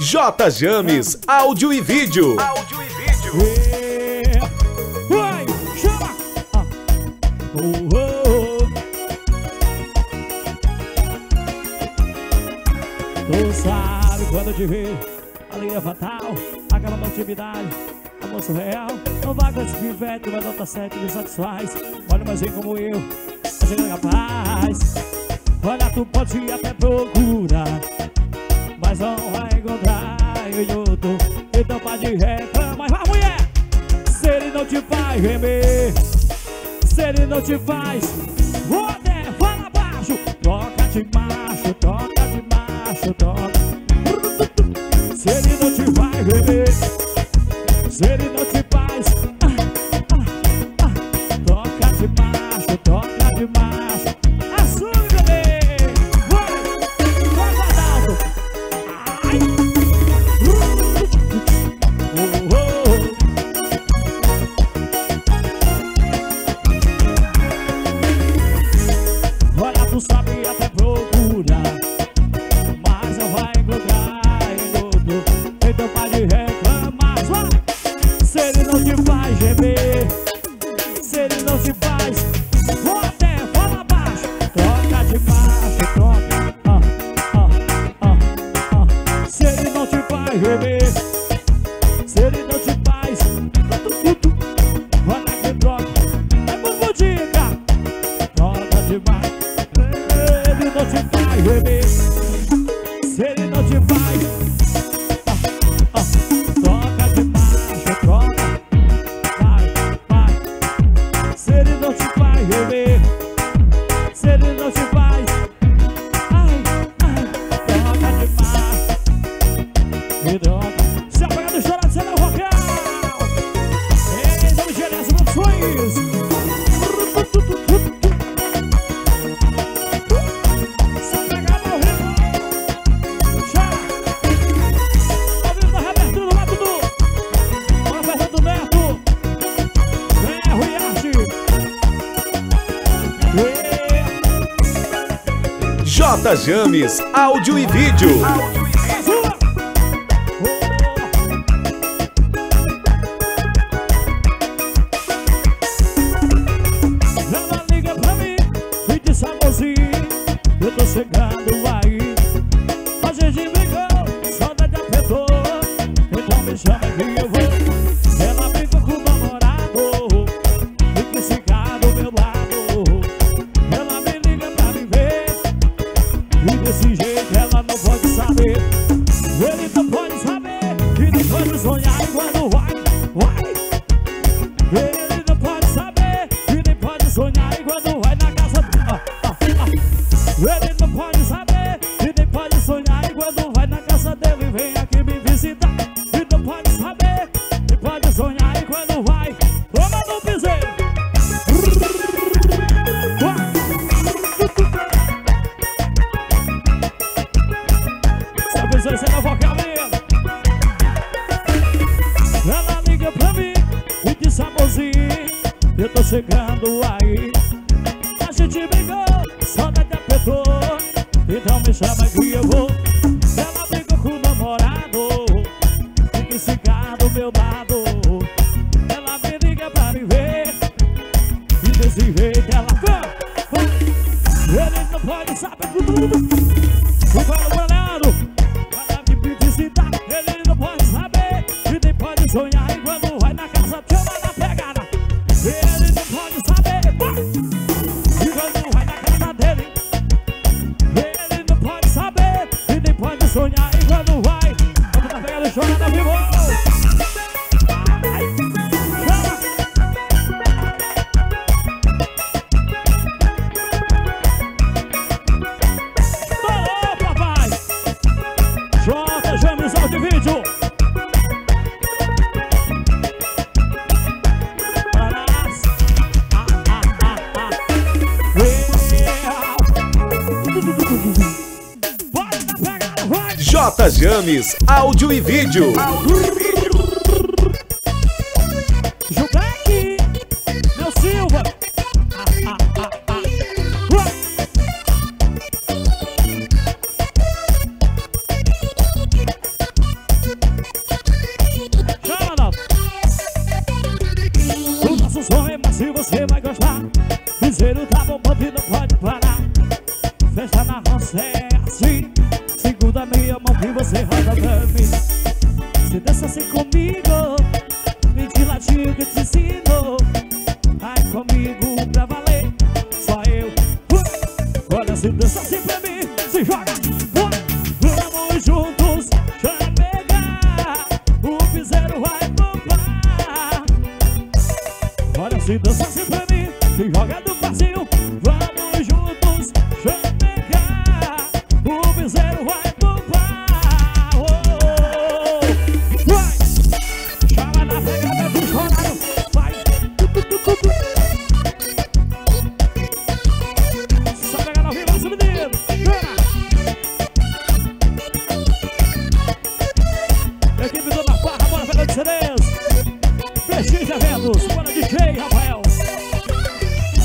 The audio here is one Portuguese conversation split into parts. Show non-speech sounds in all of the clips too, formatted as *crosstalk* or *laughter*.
J James, áudio e vídeo. Áudio e vídeo. Vai, chama! Ah. Oh, oh, oh. Tu sabe quando te ver, ali é fatal, acaba a atividade, almoço real. Não vai com esse pivete, mas nota 7 me satisfaz. Olha mais bem como eu, você é capaz. Olha, tu pode até procurar, mas não vai encontrar outro. Então pode reclamar, vai mulher! Se ele não te faz gemer, se ele não te faz, até fala baixo, toca de macho, toca de macho, toca. Ele não te faz beber. Se ele não te ah, Toca demais Troca Vai, vai. Se ele não te faz beber Se ele não te faz Ai, ai Toca demais Me droga J James, áudio e vídeo. Ela liga pra mim e diz amorzinho Eu tô chegando Pode sonhar quando vai, vai Então me chama que eu vou Ela brigou com o namorado. E quis ficar do meu lado. Ela me liga pra me ver. E desse jeito ela. Ele não pode saber O Paulo Banado Ela me visitar Ele não pode saber. E nem pode sonhar. E quando vai na casa chama na pegada. Ele Bora na pegada, vai! J James, áudio e vídeo. Brasil dança 3. Prestige Eventos, para DJ Rafael.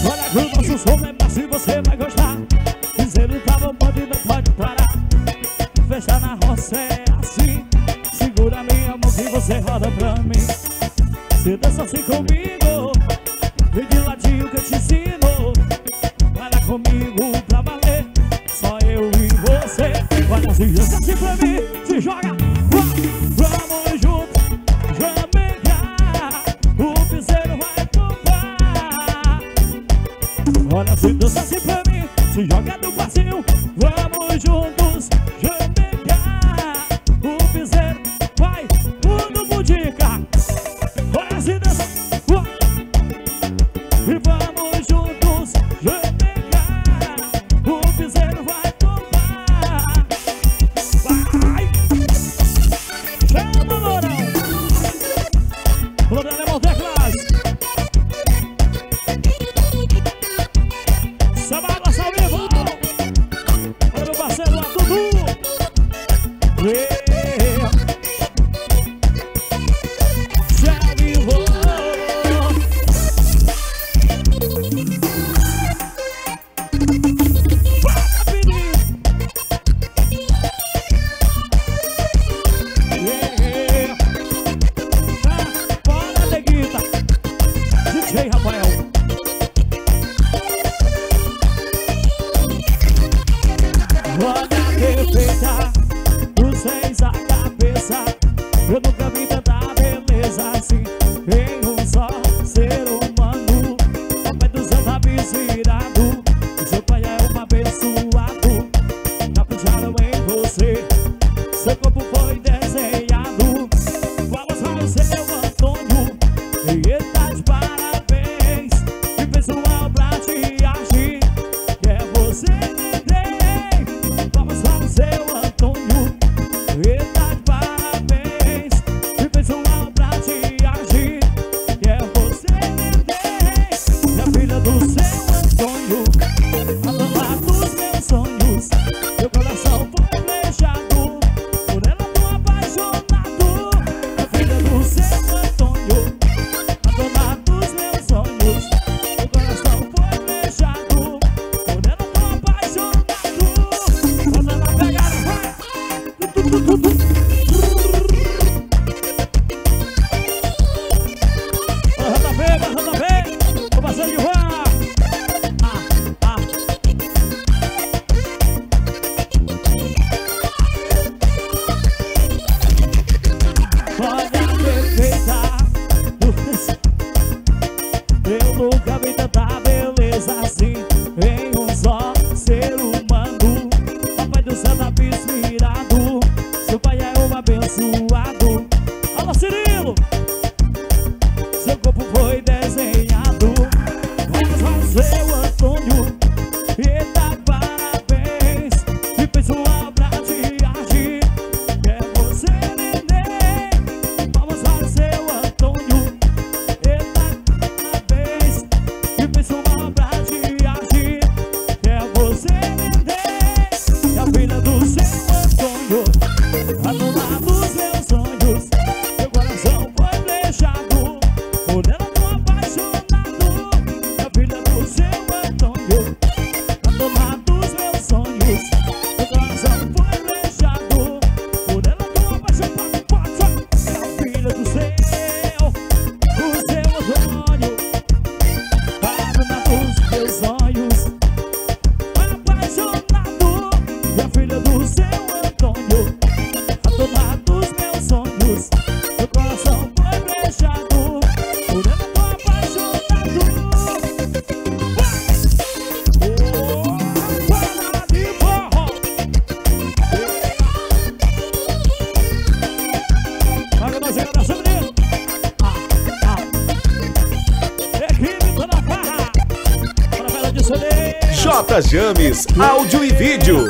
Olha que o nosso som é pra se você vai gostar. Dizendo tá bom, pode, não pode parar. Fechar na roça é assim. Segura minha mão que você roda pra mim. Você dança assim comigo, vem de ladinho que eu te ensino. Para comigo pra valer, só eu e você. Olha, se dança assim pra mim, se joga. junto *laughs* Eu nunca vi tanta beleza assim. Em um só ser humano. Papai do céu tá inspirado. Seu pai é um abençoado. Alô Cirilo! Seu corpo foi desenhado. Vamos fazer seu Antônio James, áudio e vídeo.